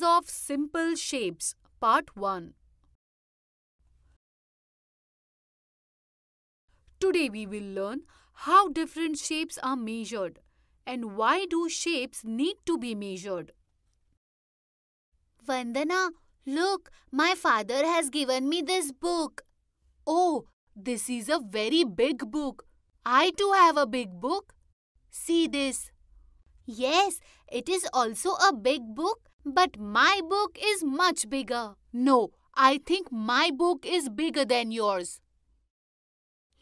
Of Simple Shapes Part 1 Today we will learn how different shapes are measured and why do shapes need to be measured. Vandana, look, my father has given me this book. Oh, this is a very big book. I too have a big book. See this. Yes, it is also a big book, but my book is much bigger. No, I think my book is bigger than yours.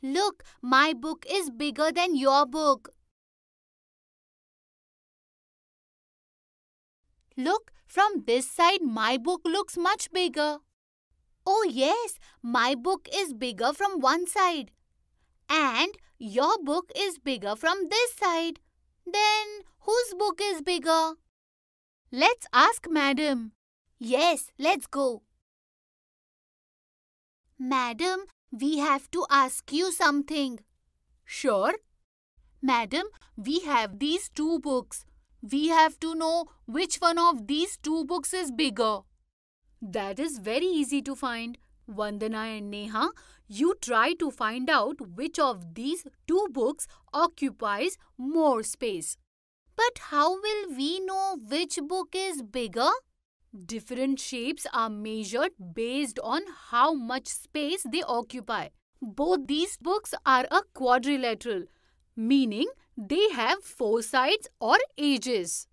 Look, my book is bigger than your book. Look, from this side, my book looks much bigger. Oh, yes, my book is bigger from one side. And your book is bigger from this side. Then, whose book is bigger? Let's ask Madam. Yes, let's go. Madam, we have to ask you something. Sure. Madam, we have these two books. We have to know which one of these two books is bigger. That is very easy to find. Vandana and Neha, you try to find out which of these two books occupies more space. But how will we know which book is bigger? Different shapes are measured based on how much space they occupy. Both these books are a quadrilateral, meaning they have four sides or edges.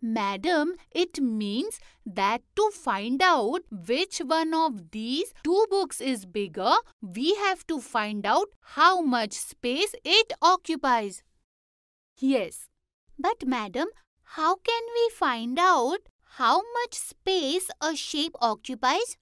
Madam, it means that to find out which one of these two books is bigger, we have to find out how much space it occupies. Yes. But madam, how can we find out how much space a shape occupies?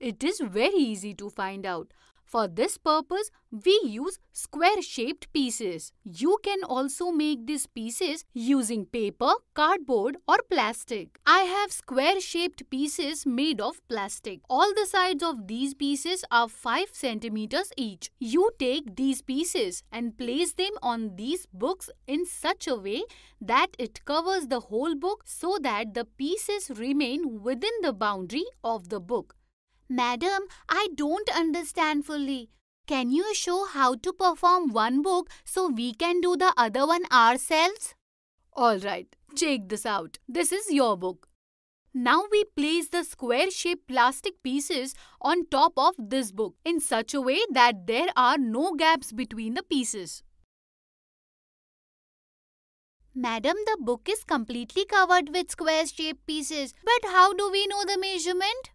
It is very easy to find out. For this purpose, we use square-shaped pieces. You can also make these pieces using paper, cardboard or plastic. I have square-shaped pieces made of plastic. All the sides of these pieces are 5 centimeters each. You take these pieces and place them on these books in such a way that it covers the whole book so that the pieces remain within the boundary of the book. Madam, I don't understand fully. Can you show how to perform one book so we can do the other one ourselves? Alright, check this out. This is your book. Now we place the square-shaped plastic pieces on top of this book in such a way that there are no gaps between the pieces. Madam, the book is completely covered with square-shaped pieces. But how do we know the measurement?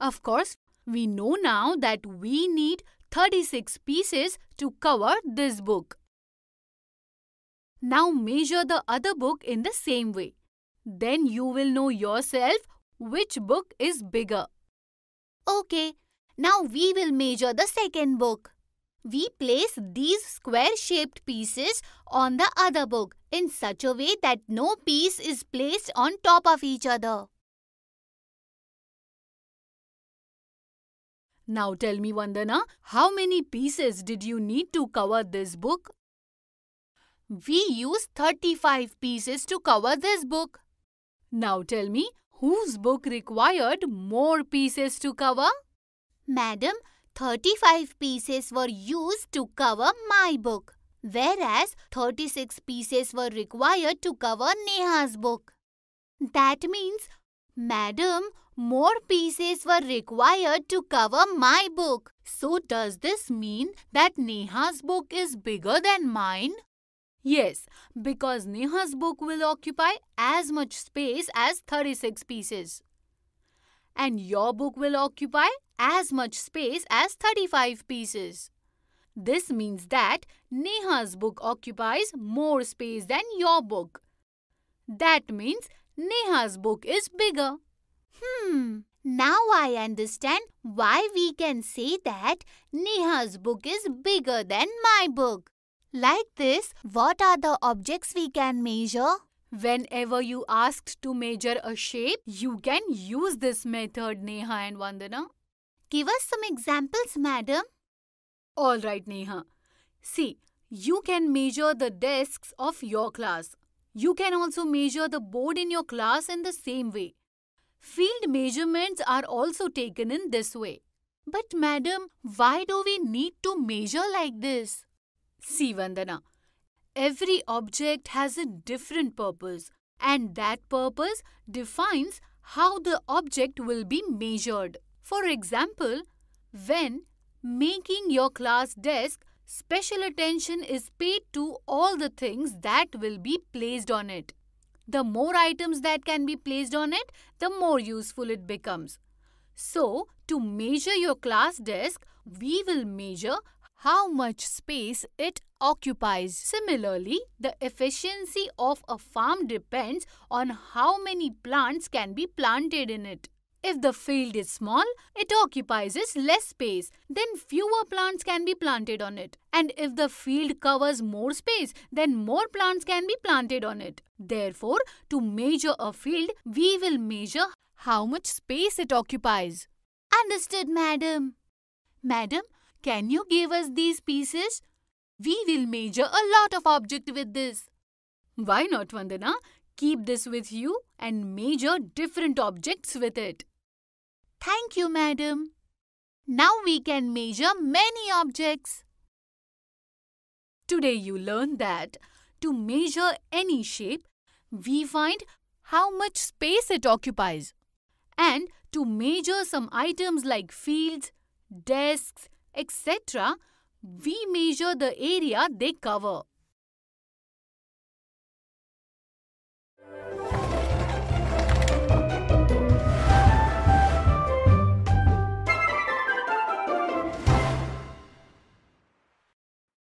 Of course, we know now that we need 36 pieces to cover this book. Now measure the other book in the same way. Then you will know yourself which book is bigger. Okay, now we will measure the second book. We place these square-shaped pieces on the other book in such a way that no piece is placed on top of each other. Now tell me, Vandana, how many pieces did you need to cover this book? We used 35 pieces to cover this book. Now tell me, whose book required more pieces to cover? Madam, 35 pieces were used to cover my book, whereas 36 pieces were required to cover Neha's book. That means, Madam, more pieces were required to cover my book. So does this mean that Neha's book is bigger than mine? Yes, because Neha's book will occupy as much space as 36 pieces. And your book will occupy as much space as 35 pieces. This means that Neha's book occupies more space than your book. That means Neha's book is bigger. Hmm, now I understand why we can say that Neha's book is bigger than my book. Like this, what are the objects we can measure? Whenever you asked to measure a shape, you can use this method, Neha and Vandana. Give us some examples, madam. Alright, Neha. See, you can measure the desks of your class. You can also measure the board in your class in the same way. Field measurements are also taken in this way. But madam, why do we need to measure like this? See Vandana, every object has a different purpose and that purpose defines how the object will be measured. For example, when making your class desk, special attention is paid to all the things that will be placed on it. The more items that can be placed on it, the more useful it becomes. So, to measure your class desk, we will measure how much space it occupies. Similarly, the efficiency of a farm depends on how many plants can be planted in it. If the field is small, it occupies less space, then fewer plants can be planted on it. And if the field covers more space, then more plants can be planted on it. Therefore, to measure a field, we will measure how much space it occupies. Understood, madam. Madam, can you give us these pieces? We will measure a lot of objects with this. Why not, Vandana? Keep this with you and measure different objects with it. Thank you, madam. Now we can measure many objects. Today you learned that to measure any shape, we find how much space it occupies. And to measure some items like fields, desks, etc., we measure the area they cover.